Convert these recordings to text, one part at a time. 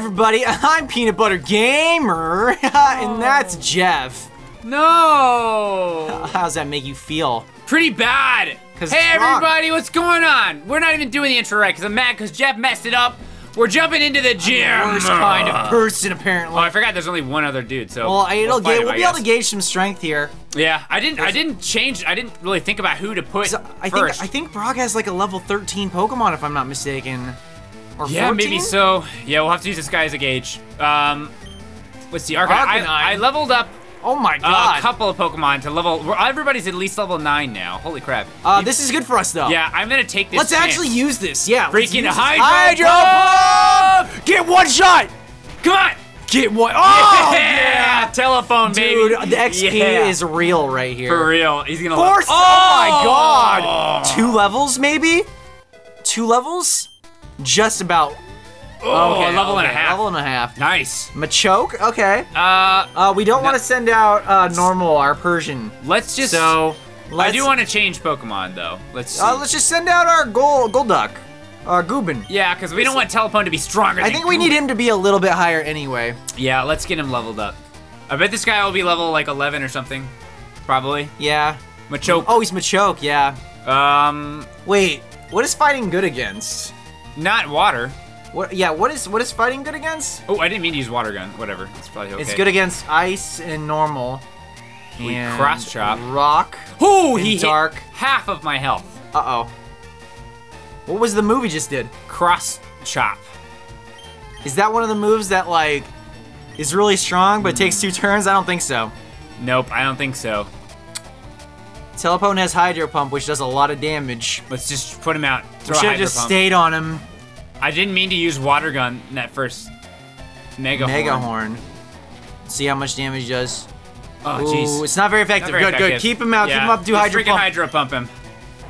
everybody, I'm Peanut Butter Gamer, and that's oh. Jeff. No! How's that make you feel? Pretty bad! Hey wrong. everybody, what's going on? We're not even doing the intro right because I'm mad because Jeff messed it up. We're jumping into the gym. Worst kind of person, apparently. Oh, I forgot there's only one other dude, so. well, it'll we'll him, we'll be able to gauge some strength here. Yeah, I didn't. I didn't change. I didn't really think about who to put I first. think I think Brock has like a level 13 Pokemon, if I'm not mistaken. Or yeah, 14? maybe so. Yeah, we'll have to use this guy as a gauge. Um, let's see. Arcanine. I, Arcanine. I leveled up Oh my god! a couple of Pokemon to level. Everybody's at least level nine now. Holy crap. uh, this is good for us though. yeah, I'm gonna take this. Let's chance. actually use this. Yeah. Freaking this. Hydro Pump! Get one shot. Come on. Get one. Oh yeah, telephone Dude, baby. the XP Yeah. is real right here. for real. He's gonna. Force! level- Oh, my god! Two levels, maybe? Two levels? Just about. Oh, okay, a level and a half. Level and a half. Nice. Machoke? Okay. Uh, Uh, we don't No. want to send out uh, normal, our Persian. let's just. So, I let's, do want to change Pokemon though. Let's. Uh, let's just send out our Gold, Golduck. Uh, Gubin. yeah, because we don't want Telephone to be stronger. I think we need him to be a little bit higher anyway. Yeah, let's get him leveled up. I bet this guy will be level like 11 or something. Probably. Yeah. Machoke. Oh, he's Machoke, yeah. Um, Wait, what is fighting good against? Not water. What? Yeah, what is what is fighting good against? Oh, I didn't mean to use water gun. Whatever. It's probably okay. It's good against ice and normal. We and cross chop. Rock. Oh, he hit dark. half of my health. Uh oh. What was the move he just did? Cross chop. Is that one of the moves that like is really strong but takes two turns? I don't think so. Nope, I don't think so. Telepone has Hydro Pump, which does a lot of damage. Let's just put him out. Throw a should have just Pump. stayed on him. I didn't mean to use water gun in that first Mega, Mega Horn. Horn. See how much damage he does. Oh, jeez. it's not very Not effective. very good, good. Keep him out. Keep him up. Do let's Hydro freaking Pump. Hydro Pump him.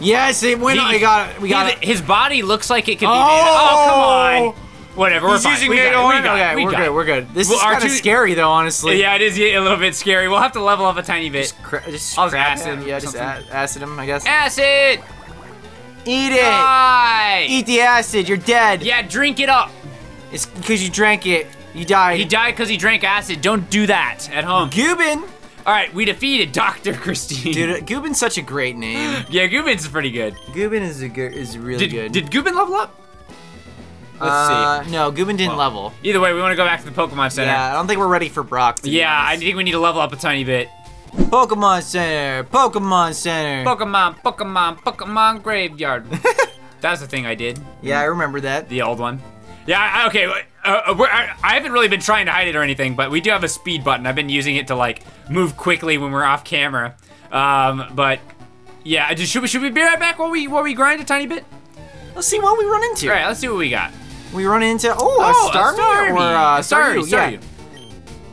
Yes, it went. He- we got it. We got He- it. His body looks like it could be. Oh! made- Oh, come oh! on. Whatever. We're He's fine. using we Mega Horn. Okay, we we're good. We're good. This Well, is kind of scary though, honestly. Yeah, it is a little bit scary. We'll have to level up a tiny bit. Just, cra- just I'll acid him. Yeah, just acid him, I guess. Acid. Eat it. Die. Eat the acid. You're dead. Yeah, drink it up. It's because you drank it. You died. He died because he drank acid. Don't do that at home. Gubin. All right, we defeated Dr. Christine. Dude, Gubin's such a great name. Yeah, Gubin's pretty good. Gubin is a good, is really Did, good. did Gubin level up? Let's uh, No, Gubin didn't Well, level. see. Either way, we want to go back to the Pokemon Center. Yeah, I don't think we're ready for Brock. To be Yeah, I think we need to level up a tiny bit. Pokemon Center. Pokemon Center. Pokemon, Pokemon, Pokemon Graveyard. That's the thing I did. yeah, I remember that. The old one. Yeah, I- okay. Uh, uh, we're, I, I haven't really been trying to hide it or anything, but we do have a speed button. I've been using it to like move quickly when we're off camera. Um, but yeah, just, should we should we be right back while we while we grind a tiny bit? Let's see what we run into. All right, let's see what we got. We run into oh, Oh, a Starmie Starmie. or uh, A Starmie, Staryu, yeah. Staryu.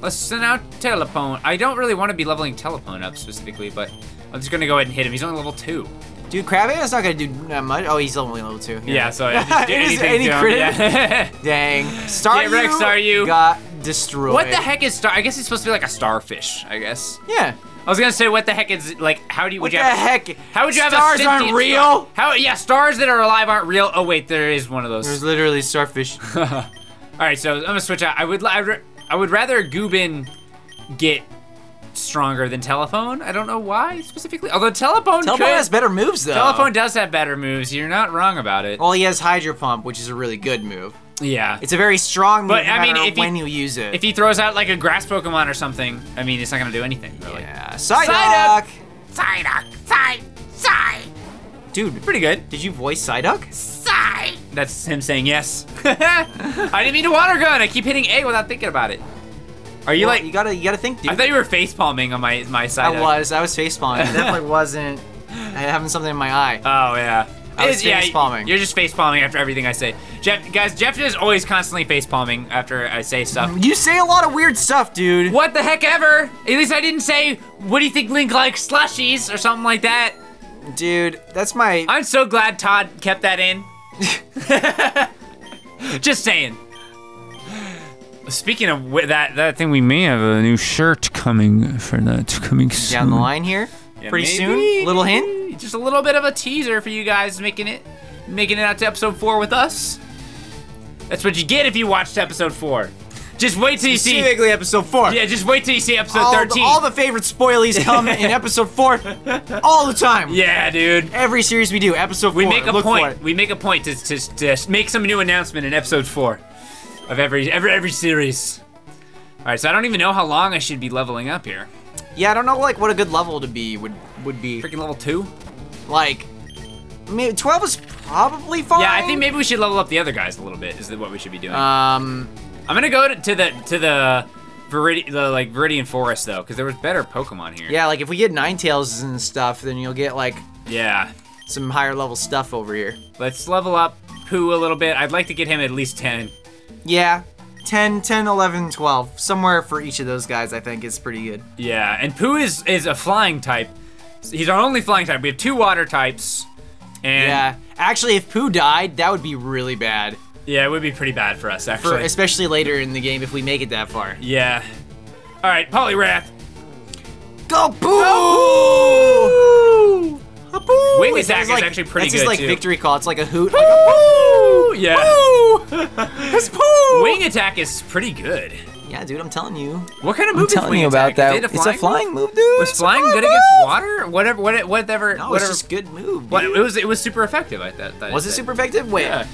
Let's send out Telepone. I don't really want to be leveling Telepone up specifically, but I'm just gonna go ahead and hit him. He's only level two. Dude, Crabban's not gonna do that much. Oh, he's only level two. Yeah, so yeah, just do anything any to crit? Yeah. Dang. Staryu Get wrecked, Staryu. got destroyed. what the heck is star? I guess he's supposed to be like a starfish. I guess. Yeah. I was gonna say, what the heck is like? How do you? What Would you the have, heck? How would you have Stars aren't real? star? How? Yeah, stars that are alive aren't real. Oh wait, there is one of those. There's literally starfish. All right, so I'm gonna switch out. I would, I would, I would rather Gubin get stronger than Telephone. I don't know why specifically. Although Telephone, Telephone could, has better moves though. Telephone does have better moves. You're not wrong about it. Well, he has Hydro Pump, which is a really good move. Yeah. It's a very strong move, But, no I mean, if he- when you use it. If he throws out like a grass Pokemon or something, I mean, it's not gonna do anything. Really. yeah, Psyduck. Psyduck. Psyduck, Psy, Psy, Dude, pretty good. did you voice Psyduck? Psy. That's him saying yes. I didn't mean to water gun. I keep hitting A without thinking about it. Are you Well, like? you gotta, you gotta think, dude. I thought you were face palming on my my side. I was, I was facepalming. It definitely wasn't. Having something in my eye. Oh yeah. I was yeah, face palming. You're just face palming after everything I say. Jeff, guys, Jeff is always constantly face palming after I say stuff. You say a lot of weird stuff, dude. What the heck ever? At least I didn't say, what do you think Link likes slushies or something like that. Dude, that's my. I'm so glad Todd kept that in. Just saying. Speaking of that that thing, we may have a new shirt coming for that coming soon. down the line here. Yeah, Pretty maybe. soon. Little hint. Just a little bit of a teaser for you guys making it making it out to episode four with us. That's what you get if you watched episode four. Just wait till you see. Specifically episode four. Yeah, just wait till you see episode all, the, 13. all the favorite spoilies come in episode four all the time. yeah, dude. Every series we do, episode We four. make a look point. We make a point to, to, to make some new announcement in episode four of every every every series. All right, so I don't even know how long I should be leveling up here. Yeah, I don't know like what a good level to be would would be. Freaking level two? Like, maybe twelve is probably fine. Yeah, I think maybe we should level up the other guys a little bit. Is what we should be doing. Um, I'm gonna go to, to the to the Veridi- the like Viridian Forest though, because there was better Pokemon here. yeah, like if we get Ninetales and stuff, then you'll get like Yeah. some higher level stuff over here. Let's level up Pooh a little bit. I'd like to get him at least 10. Yeah, 10, 10, 11, 12. Somewhere for each of those guys, I think, is pretty good. Yeah, and Pooh is is a flying type. He's our only flying type. We have two water types. And yeah, actually, if Pooh died, that would be really bad. yeah, it would be pretty bad for us For actually. especially later in the game if we make it that far. yeah. All right, Poliwrath. Go Pooh! A Pooh! Wing attack is like- actually pretty That's his good, like too. victory call. It's like a hoot. Like a Yeah. It's Pooh! Wing attack is pretty good. Yeah, dude, I'm telling you. What kind of move I'm is telling wing you about attack? that. Is it it's a flying move, dude. Was flying good move. against water? Whatever, what, whatever, No, whatever. it's just good move. What, it was it was super effective. I thought. thought Was it super effective? Wait. Yeah.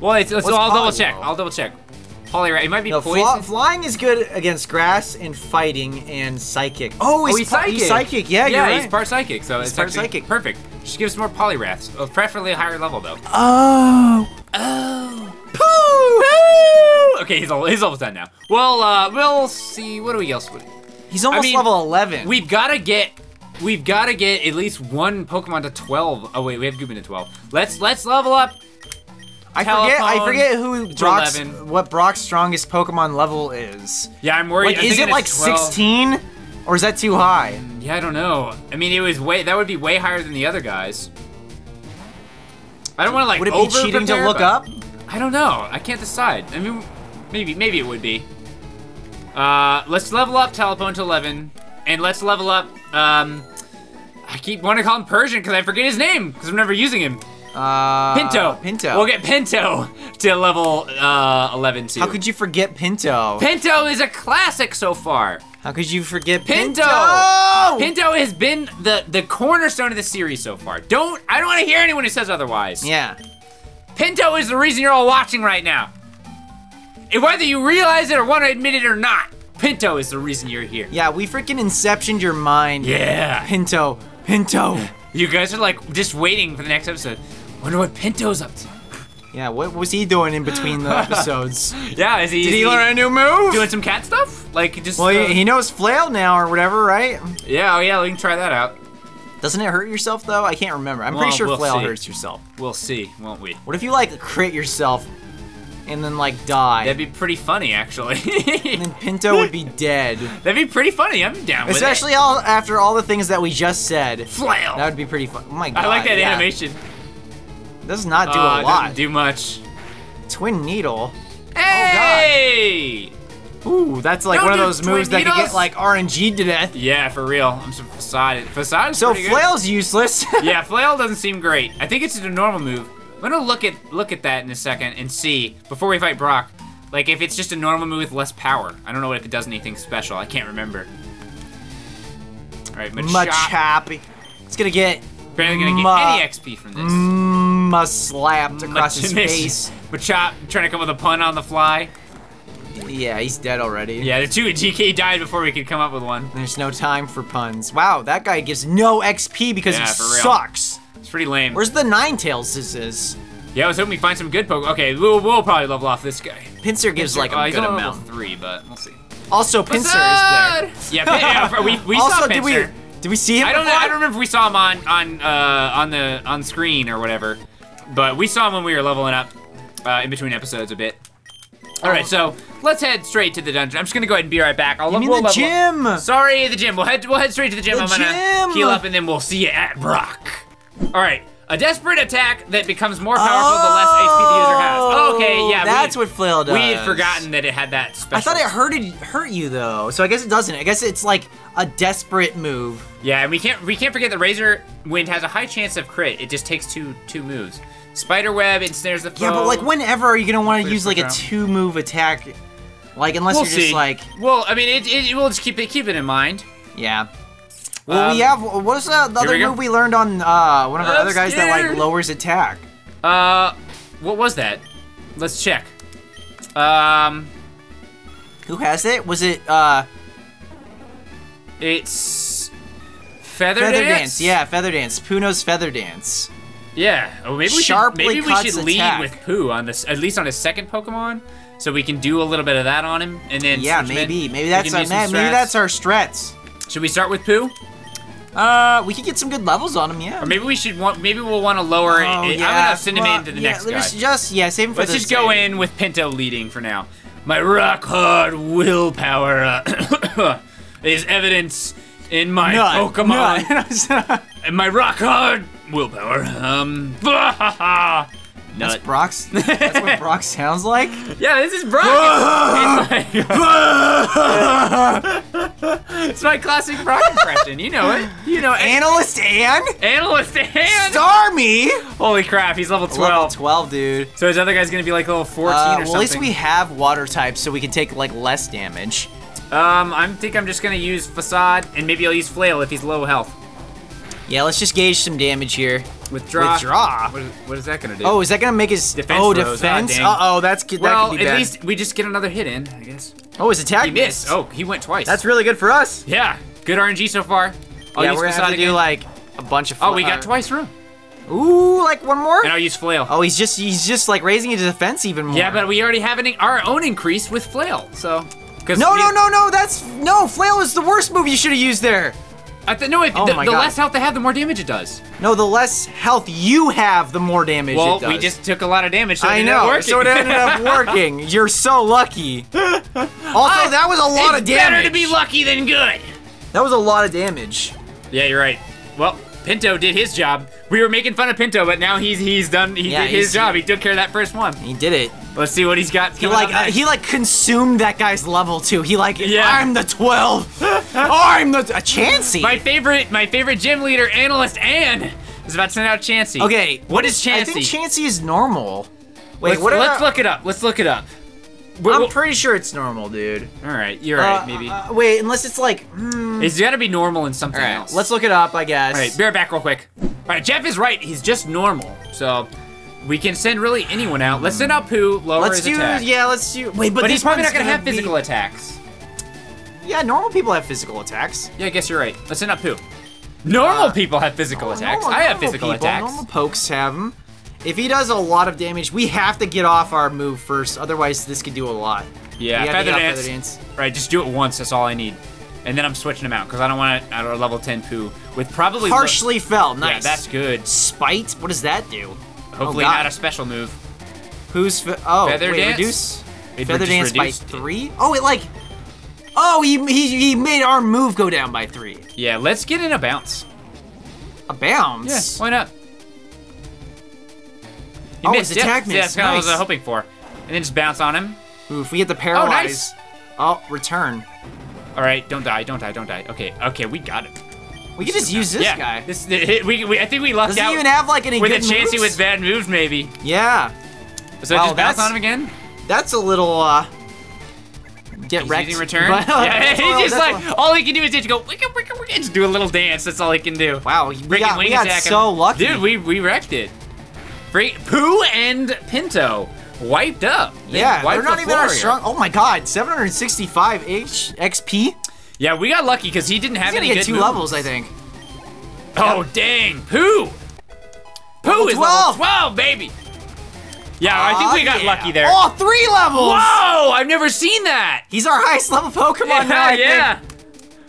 Well, it's, it's, I'll double check. I'll double check. Poliwrath. It might be No, poison. fly, flying is good against grass and fighting and psychic. Oh, he's, oh, he's psychic. He's psychic. Yeah, yeah, you're he's right. part psychic, so He's it's part psychic. Perfect. Just give us more Poliwraths, uh, preferably a higher level though. Oh. Oh. Pooh! Okay, he's al- he's almost done now. Well, uh, we'll see. What do we else? He's almost mean, level 11. We've got to get. We've got to get at least one Pokemon to 12. Oh wait, we have Goobin to 12. Let's let's level up. I forget. I forget who Brock's 11. what Brock's strongest Pokemon level is. Yeah, I'm worried. Like, I'm is it like 12. 16, or is that too high? Yeah, I don't know. I mean, it was way. That would be way higher than the other guys. I don't want to like. Would it be cheating to look up? I don't know. I can't decide. I mean, maybe maybe it would be. Uh, let's level up Telephone to 11, and let's level up. Um, I keep wanting to call him Persian because I forget his name because I'm never using him. Uh, Pinto. Pinto. We'll get Pinto to level uh 11 too. How could you forget Pinto? Pinto is a classic so far. How could you forget Pinto! Pinto? Pinto has been the the cornerstone of the series so far. Don't I don't want to hear anyone who says otherwise. Yeah. Pinto is the reason you're all watching right now. And whether you realize it or want to admit it or not, Pinto is the reason you're here. Yeah, we freaking inceptioned your mind. Yeah. Pinto. Pinto. You guys are like just waiting for the next episode. Wonder what Pinto's up to. Yeah, what was he doing in between the episodes? Yeah, is he? Did is he learn a new move? doing some cat stuff? Like just. well, uh, he, he knows flail now or whatever, right? yeah, oh yeah, we can try that out. Doesn't it hurt yourself though? I can't remember. I'm Well, pretty sure we'll flail see. hurts yourself. We'll see, won't we? What if you like crit yourself and then like die? That'd be pretty funny, actually. and then Pinto would be dead. That'd be pretty funny. I'm down with Especially all after all the things that we just said. flail. That would be pretty fun. Oh my god. I like that yeah. animation. Does not do Uh, a lot. Doesn't do much. Twin needle. Hey! Ooh, that's like Don't one of those moves that could get like RNG to death. Yeah, for real. I'm so facade. Facade So flail's useless. yeah, flail doesn't seem great. I think it's a normal move. I'm gonna look at look at that in a second and see before we fight Brock. Like if it's just a normal move with less power. I don't know if it does anything special. I can't remember. All right, Machop. Machop. It's gonna get Apparently gonna get any XP from this. Ma slapped across his face. Machop trying to come up with a pun on the fly. Yeah, he's dead already. Yeah, the two GK died before we could come up with one. There's no time for puns. Wow, that guy gives no XP because Yeah, he sucks. It's pretty lame. Where's the Ninetales this is? Yeah, I was hoping we find some good Pokemon. Okay, we'll, we'll probably level off this guy. Pincer gives like Uh, a he's good on amount. level three, but we'll see. Also, Pincer is there. Yeah, yeah, we, we also, saw did we did we see him? I don't know. I don't remember if we saw him on on uh, on the on screen or whatever, but we saw him when we were leveling up uh, in between episodes a bit. All right, so let's head straight to the dungeon. I'm just gonna go ahead and be right back. I'll You mean we'll the gym? Sorry, the gym. We'll head we'll head straight to the gym. The I'm gonna heal up and then we'll see you at Brock. All right. A desperate attack that becomes more powerful the less HP the user has. Oh, okay, yeah. Oh, That's we, what flail does. We had forgotten that it had that special. I thought it hurted hurt you though, so I guess it doesn't. I guess it's like a desperate move. Yeah, and we can't we can't forget that Razor Wind has a high chance of crit. It just takes two two moves. Spider web ensnares the foe. Yeah, but like whenever are you gonna want to use like a two move attack? Like unless We'll you're just see. like Well, I mean, it, it we'll just keep it keep it in mind. yeah. Well, we Um, have what was the, the here we other move we learned on uh, one of our I'm other guys that like lowers attack? Uh, what was that? Let's check. Um, Who has it? Was it uh it's Feather, Feather Dance. Dance? Yeah, Feather Dance. Puno's Feather Dance. Yeah. Oh, maybe we Sharply should maybe we should lead attack. with Poo on this at least on his second Pokemon, so we can do a little bit of that on him, and then Yeah, switch him in. maybe. Maybe that's our, maybe that's our strats. Should we start with Pooh, Uh, we could get some good levels on him. Yeah. or maybe we should want maybe we'll want to lower. it. Oh, I'm yeah, gonna send him well, into the yeah, next guy. let's Just yeah, save him for Let's just go in with Pinto leading for now. My rock hard willpower uh, is evidence in my None. Pokemon. None. And my rock hard willpower. Um, That's. Brock's. That's what Brock sounds like. Yeah, this is Brock. it's, my, it's my classic Brock impression. You know it. You know it. Analyst and Analyst and Starmie. holy crap, he's level 12. Level 12, dude. So his other guy's gonna be like level 14 Uh, or well, something. at least we have water types, so we can take like less damage. Um, I think I'm just gonna use facade and maybe I'll use flail if he's low health. Yeah, let's just gauge some damage here. Withdraw. Withdraw. What is, what is that gonna do? Oh, is that gonna make his Defense Oh, throws. Ah, defense. dang. uh oh, that's that well, could be at bad. least we just get another hit in, I guess. oh, his attack He missed. Oh, he went twice. that's really good for us. yeah. Good RNG so far. I'll yeah, we're gonna have to do like a bunch of. Oh, we got uh, twice room. Ooh, like one more. And I'll use flail. Oh, he's just he's just like raising his defense even more. Yeah, but we already have an, our own increase with flail, so. No, no, no, no. That's no flail is the worst move you should have used there. I th- no, it, Oh the, the less health they have, the more damage it does. No, the less health you have, the more damage Well, it does. Well, we just took a lot of damage, so it I ended up know, so it ended up working. You're so lucky. Also, that was a lot of damage. better to be lucky than good. That was a lot of damage. Yeah, you're right. Well, Pinto did his job. We were making fun of Pinto, but now he's he's done. He Yeah, did his job. He took care of that first one. He did it. Let's see what he's got. He like uh, he like consumed that guy's level too. He like Yeah. I'm the 12. I'm the a Chansey. my favorite, my favorite gym leader, analyst, Ann is about to send out Chansey. okay, what is I think Chansey is normal. Wait, let's, what? are- let's look it up. Let's look it up. I'm pretty sure it's normal, dude. All right, you're right. Uh, Maybe uh, wait, unless it's like. Hmm. it's got to be normal in something All right, else. let's look it up. I guess. All right, bear back real quick. All right, Jeff is right. He's just normal. So we can send really anyone out. Let's send out Pooh. Lower Let's his do. attack. Yeah, let's do. Wait, but, But he's probably not gonna have be- physical attacks. Yeah, normal people have physical attacks. Yeah, I guess you're right. Let's send out Pooh. Normal Uh, people have physical attacks. Normal- I have physical people, attacks. Normal pokes have them. If he does a lot of damage, we have to get off our move first. Otherwise, this could do a lot. Yeah, We have to feather dance. Feather dance. Right, just do it once. That's all I need. And then I'm switching him out because I don't want to at our level 10 Pooh with probably Partially fell. Nice. Yeah, that's good. Spite. What does that do? Oh, Hopefully oh, not a special move. Who's fe- oh Feather wait, dance? reduce It feather dance by reduced it. three? Oh, it like oh he, he he made our move go down by three. Yeah, let's get in a bounce. A bounce. Yeah, why not? He Oh, missed. his yeah. attack Yeah, that's of what I was uh, hoping for. And then just bounce on him. Ooh, if we get the paralyze. Oh, nice. Oh, return. All right, don't die, don't die, don't die. Okay, okay, we got it. We could just use this yeah, guy. This, we, we, I think we lucked Does he out even have like any with a chance moves? with bad moves, maybe. Yeah, So Wow, just bounce on him again. that's a little uh. Get He's wrecked. using return. But- yeah, he's all- just like all- all he can do is just go wicka wicka wicka, just do a little dance. That's all he can do. Wow, we Freaking got, we got attack him. so lucky. Dude, we we wrecked it. Free Pooh and Pinto wiped up. They yeah, they're wiped not the even our strong. Oh my god, 765 H XP. Yeah, we got lucky because he didn't have He's gonna any get two moves. levels, I think. Oh dang, Pooh! Pooh Level is 12. level 12, baby. Yeah, I think we oh, got yeah. lucky there. Oh, three levels. Whoa! I've never seen that. He's our highest level Pokemon Yeah, now. I yeah.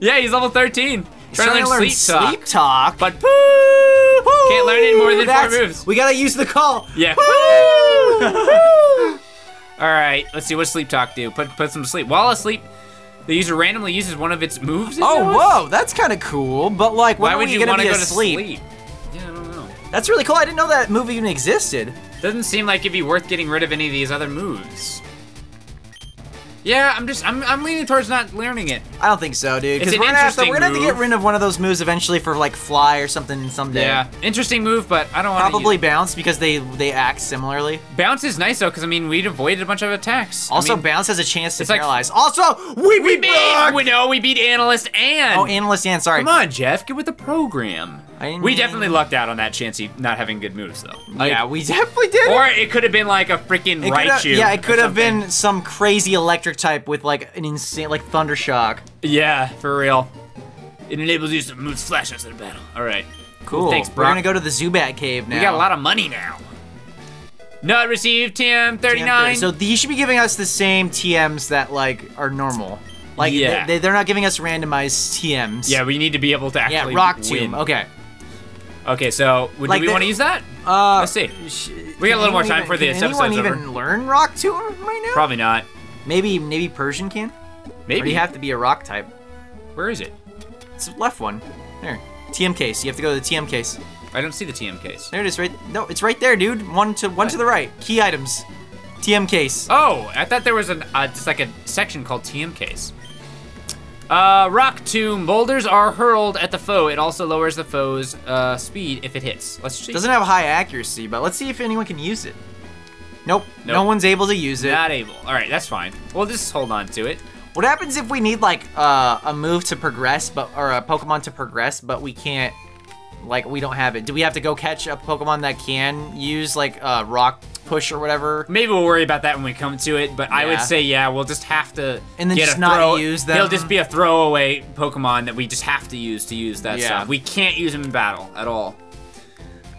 Yeah, he's level 13. He's Trying to learn sleep talk. sleep talk. But Pooh can't learn any more than That's- four moves. We gotta use the call. Yeah. All right, let's see what sleep talk do. Put put some to sleep. While asleep, the user randomly uses one of its moves. Oh, knows? whoa, that's kind of cool. But like, when Why would you want to go to asleep? sleep? Yeah, I don't know. That's really cool. I didn't know that move even existed. Doesn't seem like it'd be worth getting rid of any of these other moves. Yeah, I'm just I'm I'm leaning towards not learning it. I don't think so, dude. It's Because an we're gonna have to we're gonna have to get rid of one of those moves eventually for like fly or something someday. Yeah, interesting move, but I don't want Probably bounce because they they act similarly. bounce is nice though, because I mean we'd avoided a bunch of attacks. I Also, mean, bounce has a chance to it's like- also, we we beat beat we know we beat analyst and Oh, analyst and sorry. come on Jeff, get with the program. I We mean- definitely lucked out on that Chansey not having good moves though. Like, yeah, we definitely did. Or it could have been like a freaking Raichu. yeah, it could have been some crazy electric type with like an insane, like thunder shock. Yeah, for real. It enables you to move flash in of battle. All right. Cool. Thanks, bro. We're gonna go to the Zubat cave now. We got a lot of money now. Not received, TM 39. So he should be giving us the same TMs that like are normal. Like Yeah. they, they're not giving us randomized TMs. yeah, we need to be able to actually Yeah, Rock. Tomb. Okay. Okay, so would, Like do we want to use that? Uh, Let's see. sh- We got a little more time even- for this Can anyone even learn Rock Tomb right now? Probably not. Maybe maybe Persian can. Or Maybe. you have to be a rock type? Where is it? It's the left one. There. TM case. You have to go to the TM case. I don't see the TM case. There it is. Right. No, it's right there, dude. One to one to the right. Key items. TM case. Oh, I thought there was an uh, just like a section called TM case. Uh, rock tomb boulders are hurled at the foe. It also lowers the foe's uh, speed if it hits. Let's see. Doesn't have high accuracy, but let's see if anyone can use it. Nope. No one's able to use it. Not able. All right, that's fine. We'll just hold on to it. What happens if we need like uh, a move to progress, but or a Pokemon to progress, but we can't? Like we don't have it. Do we have to go catch a Pokemon that can use like uh, Rock Push or whatever? Maybe we'll worry about that when we come to it, but I would say yeah, we'll just have to And then get just a not use them? He'll just be a throwaway Pokemon that we just have to use to use that Yeah. stuff. We can't use him in battle at all.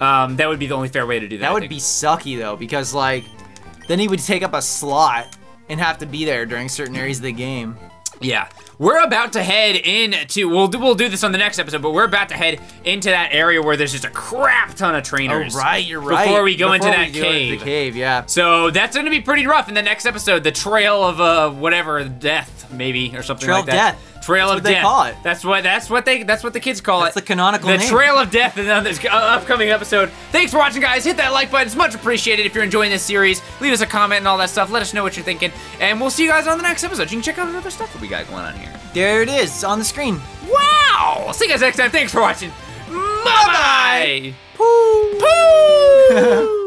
Um, that would be the only fair way to do that. That would be sucky though, because like then he would take up a slot and have to be there during certain areas of the game. Yeah. We're about to head into we'll do, we'll do this on the next episode, but we're about to head into that area where there's just a crap ton of trainers. Oh right, you're right. Before we go into that we go into cave. the cave, yeah. So that's gonna be pretty rough in the next episode. The trail of uh whatever death maybe or something Trail like that. Death. Trail That's of what they death. call it. That's what that's what they that's what the kids call That's it. That's the canonical The name. trail of death in this upcoming episode. Thanks for watching, guys. Hit that like button. It's much appreciated if you're enjoying this series. Leave us a comment and all that stuff. Let us know what you're thinking, and we'll see you guys on the next episode. You can check out the other stuff that we got going on here. There it is on the screen. Wow! See you guys next time. Thanks for watching. Bye bye. Poo. Poo.